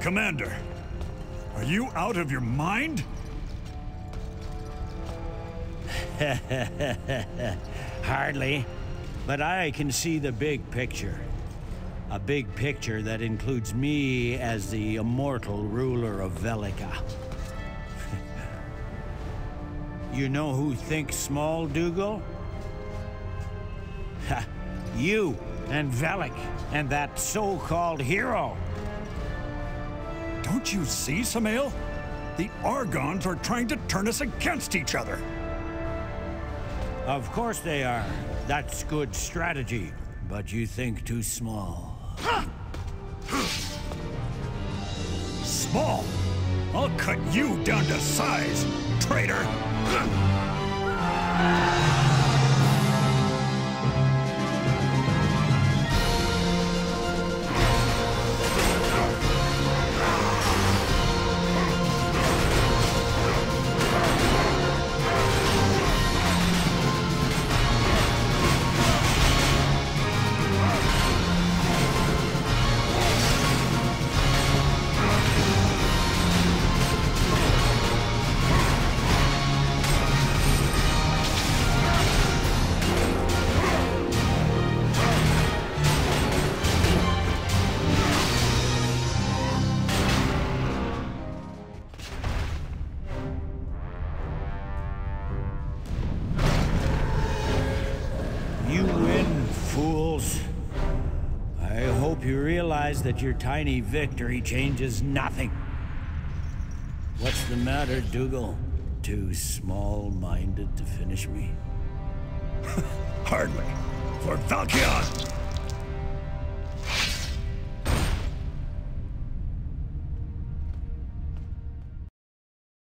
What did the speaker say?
Commander, are you out of your mind? Hardly. But I can see the big picture. A big picture that includes me as the immortal ruler of Velika. you know who thinks small, Dougal? You and Velik and that so-called hero. Don't you see, Samael? The Argons are trying to turn us against each other. Of course they are. That's good strategy. But you think too small. Small? I'll cut you down to size, traitor! You win, fools. I hope you realize that your tiny victory changes nothing. What's the matter, Dougal? Too small-minded to finish me? Hardly. For Valkyon!